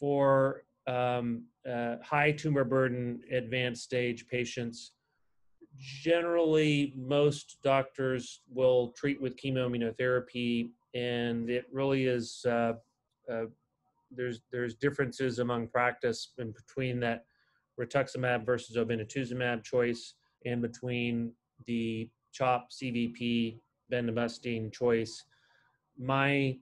for um, uh, high tumor burden, advanced stage patients, generally most doctors will treat with chemoimmunotherapy, and it really is uh, uh, there's there's differences among practice in between that rituximab versus obinutuzumab choice and between the CHOP CVP bendamustine choice. My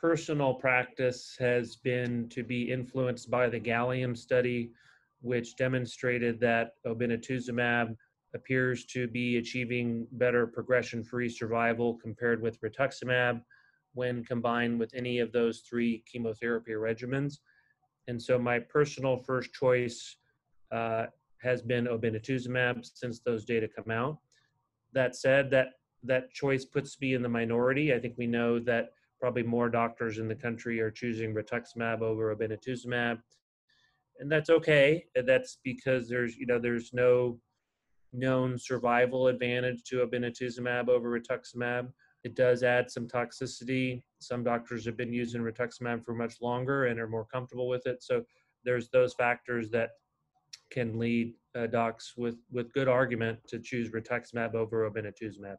personal practice has been to be influenced by the Gallium study, which demonstrated that obinutuzumab appears to be achieving better progression-free survival compared with rituximab when combined with any of those three chemotherapy regimens. And so my personal first choice uh, has been obinutuzumab since those data come out. That said, that that choice puts me in the minority. I think we know that probably more doctors in the country are choosing rituximab over obinutuzumab, and that's okay. That's because there's you know there's no known survival advantage to obinutuzumab over rituximab. It does add some toxicity. Some doctors have been using rituximab for much longer and are more comfortable with it. So there's those factors that can lead uh, docs with with good argument to choose rituximab over obinutuzumab.